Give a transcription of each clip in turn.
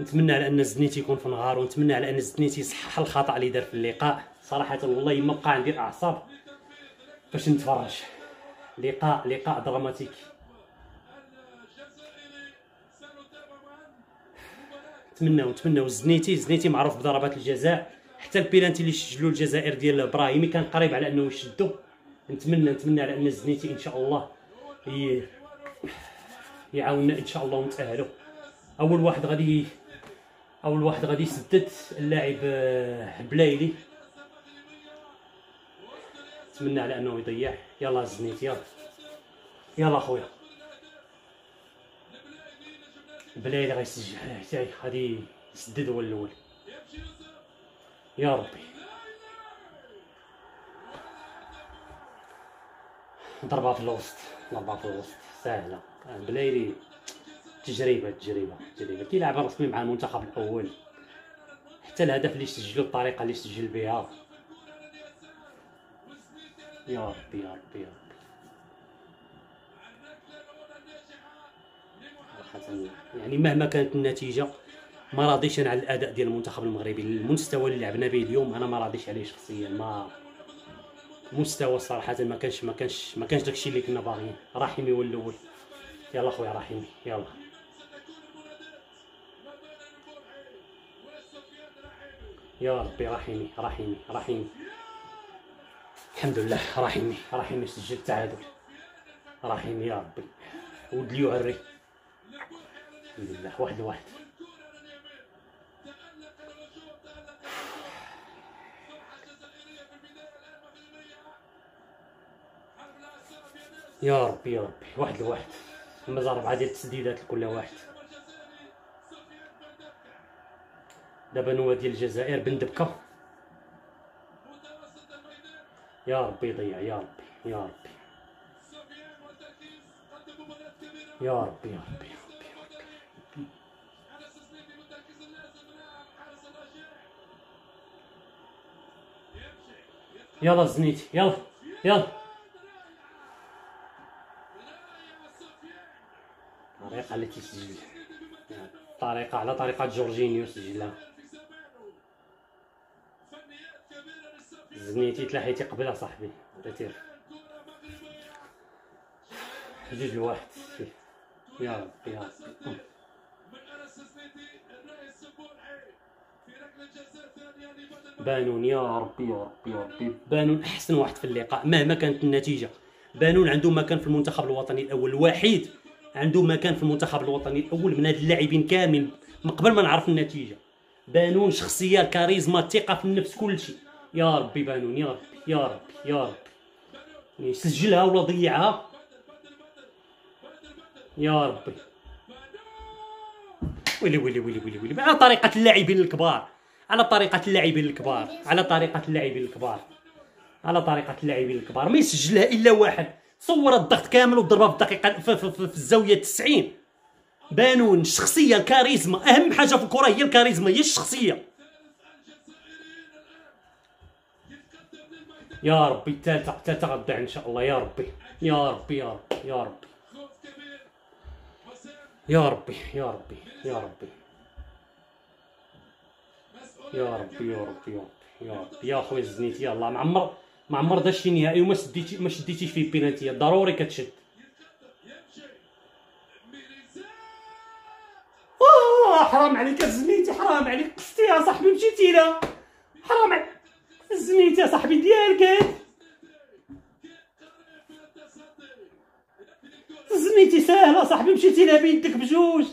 نتمنى على أن الزنيتي يكون في نهار ونتمنى على أن الزنيتي يصحح الخطأ اللي دار في اللقاء. صراحة والله ما بقى عندي الاعصاب باش نتفرج. لقاء لقاء دراماتيكي نتمناو نتمناو الزنيتي الزنيتي معروف بضربات الجزاء. حتى البيلانتي اللي سجلوا الجزائر ديال ابراهيمي كان قريب على أنه يشدو. نتمنى نتمنى على أن الزنيتي إن شاء الله. يعاوننا إن شاء الله ونتاهلوا أول واحد غادي أول واحد غادي يسدد اللاعب آه، بلايلي. نتمنى على أنه يضيع. يلا الزنيتي يلا. يلا خويا. بلايلي غيسجل حتى غادي يسدد هو الأول. يا ربي. ضربة في الوسط ضربة في الوسط. سهلة. بلايلي. تجربة تجربة تجربة كيلعب رسمي مع المنتخب الأول. حتى الهدف اللي سجلو الطريقة اللي سجل بها. يا ربي يا ربي يا ربي. يعني مهما كانت النتيجة ما راضيش أنا على الأداء ديال المنتخب المغربي. المستوى اللي لعبنا به اليوم أنا ما راضيش عليه شخصيا. ما مستوى صراحة ما كانش ما كانش ما كانش داكشي اللي كنا باغيين. رحيمي هو الأول. يلا خويا رحيمي. يلا. يا ربي رحيمي رحيمي رحيمي. الحمد لله رحيمي رحيمي سجل التعادل رحيمي يا ربي. ولد اليعري الحمد لله واحد لواحد. يا ربي يا ربي واحد لواحد. مازال ربعة ديال التسديدات لكل واحد. دابا نوا ديال الجزائر بندبكة يا ربي يضيع يا ربي يا ربي. يا ربي يا ربي يلا زنيتي يلا يلا. الطريقة اللي تيسجل طريقة على طريقة جورجينيو سجلها. زنيتي تلاحيتي قبل صاحبي. ريتير جوج لواحد يا ربي يا ربي. بانون يا ربي يا ربي يا ربي. بانون أحسن واحد في اللقاء مهما كانت النتيجة. بانون عنده مكان في المنتخب الوطني الأول الوحيد عنده مكان في المنتخب الوطني الأول من هاد اللاعبين كامل من قبل ما نعرف النتيجة. بانون شخصية كاريزما الثقه في النفس كل شيء يا ربي بانون يا ربي يا ربي يا ربي. يعني سجلها ولا ضيعها؟ يا ربي. ويلي ويلي ويلي ويلي ويلي. على طريقة اللاعبين الكبار. على طريقة اللاعبين الكبار. على طريقة اللاعبين الكبار. على طريقة اللاعبين الكبار. ما يسجلها إلا واحد. صور الضغط كامل وضربها في الدقيقة في, في, في, في الزاوية 90 بانون الشخصية الكاريزما. أهم حاجة في الكرة هي الكاريزما هي الشخصية. يا ربي التالتة التالتة غتضيع إن شاء الله. يا ربي يا ربي يا ربي يا ربي. يا ربي يا ربي يا ربي. يا ربي يا ربي يا ربي يا ربي. يا خويا زنيت يلاه معمر معمر داك شي نهائي وما سديتي ما شديتيش فيه بينالتي ضروري كتشد. حرام عليك زنيتي حرام عليك. قصتي يا صاحبي مشيتي لها حرام عليك. يا صاحبي؟ ديالك. زنيتي ساهله صاحبي؟ مشيتي لها بيدك بجوج.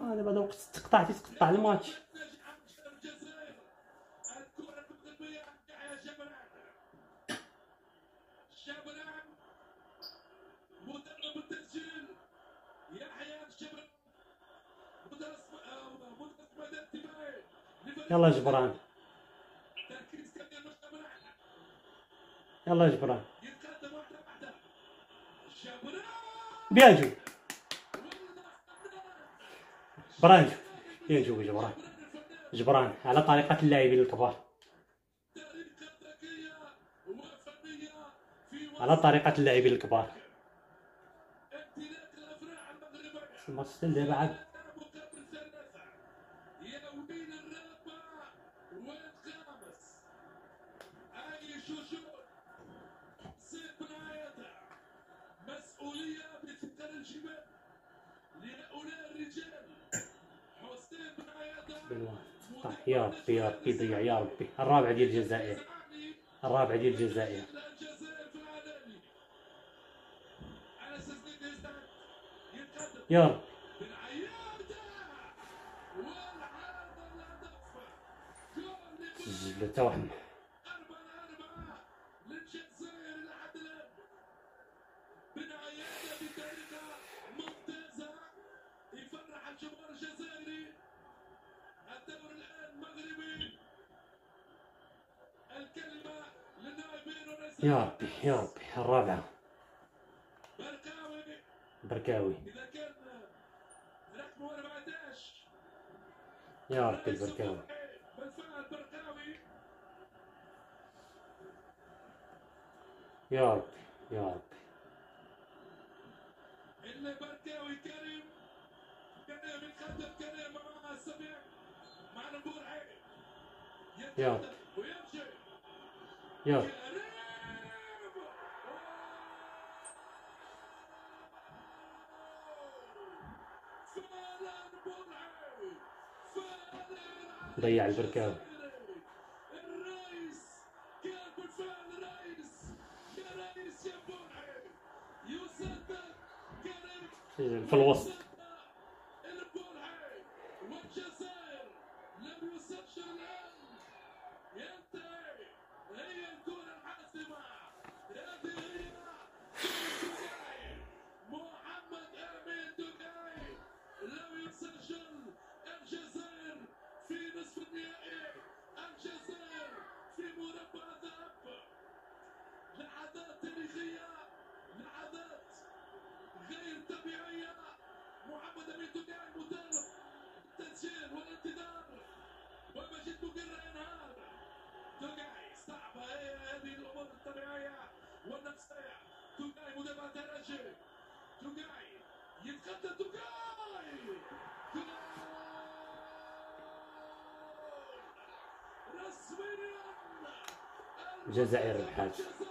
أنا بعدا وقت تقطعتي تقطع الماتش. يلا جبران. يلا جبران. بياجو برانجو بياجو جبران. جبران على طريقة اللاعبين الكبار. على طريقة اللاعبين الكبار. الماتش دابا عاد لهؤلاء الرجال. طيب يا ربي يا ربي ضيع يا ربي الرابع ديال الجزائر الرابع ديال الجزائر يا رب. حتى واحد الجمهور الجزائري الدور الآن مغربي. الكلمة للنائبين يا ربي يا ربي الرابعة. بركاوي بركاوي إذا كان رقمه 14 يا ربي البركاوي يا ربي يا ربي. اللي بركاوي كريم. كريم مع السبيع مع. يتقدم ويمشي فعلا ضيع البركاوي الرئيس كان بالفعل رئيس رئيس يا كريم سجل في الوسط. محمد أمين دقاي مدرب التسجيل والانتظار ومجد مقر انهار دقاي صعبة هذه الأمور الطبيعية والنفسية دقاي مدافع ترجي دقاي يتقدم الجزائر ربحات. الجزائر